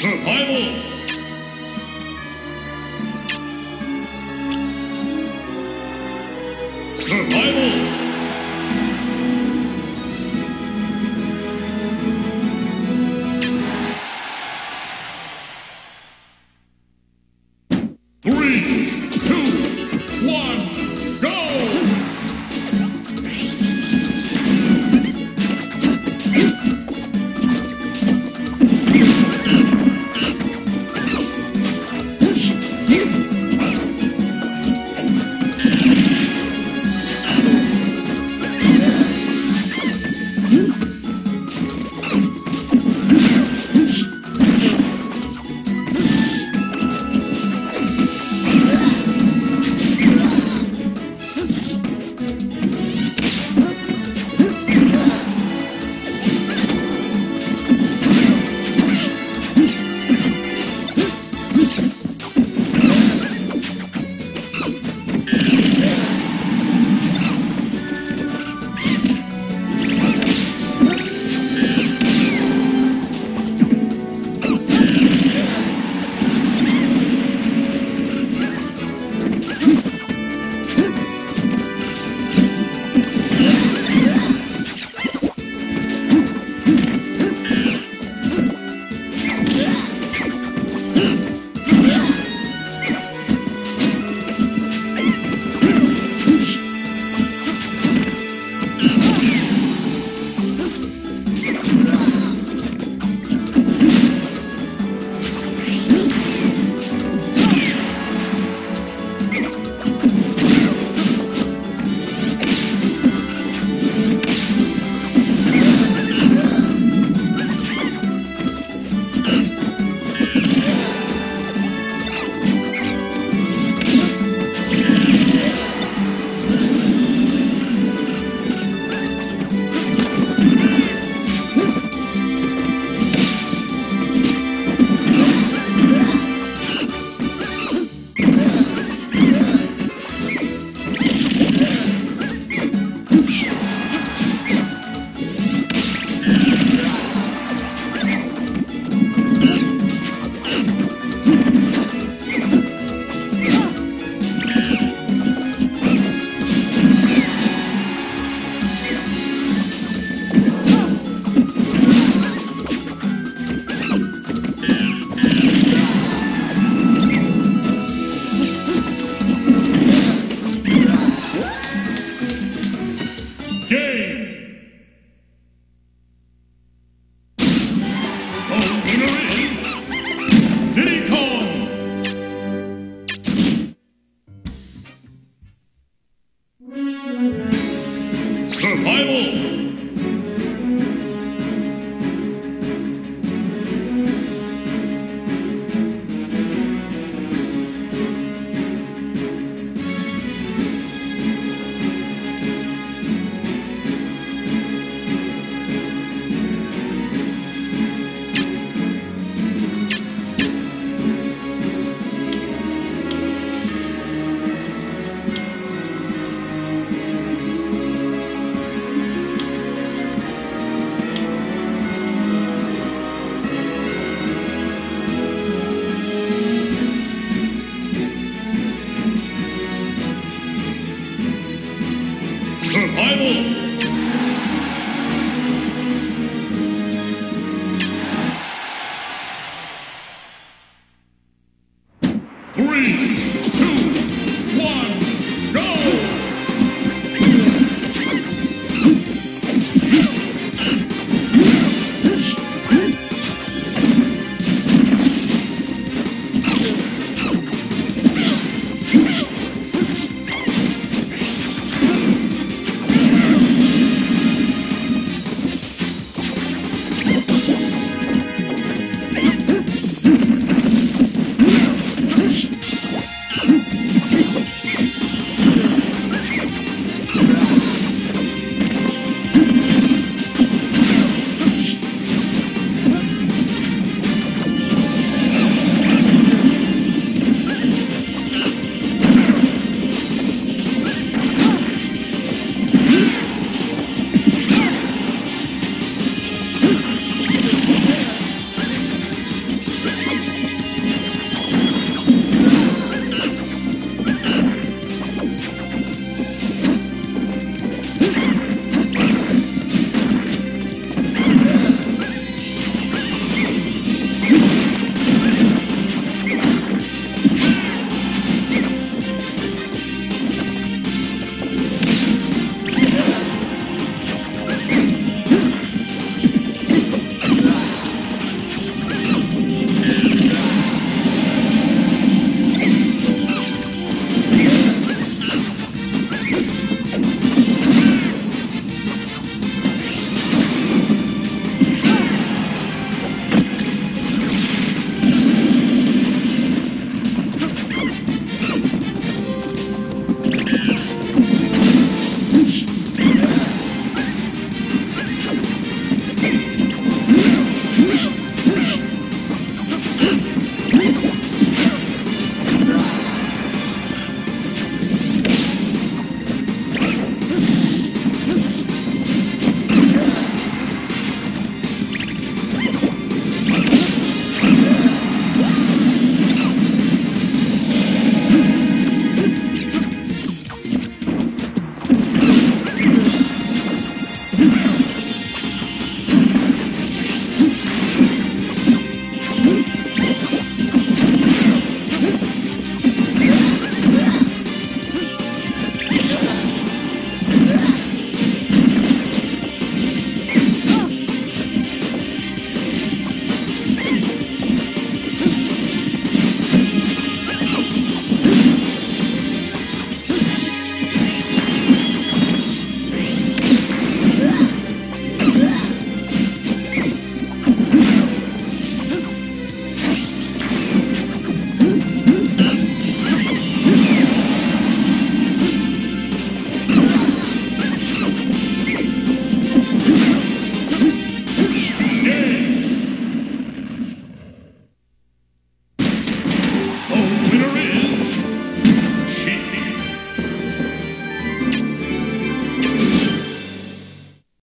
是开幕 Annie.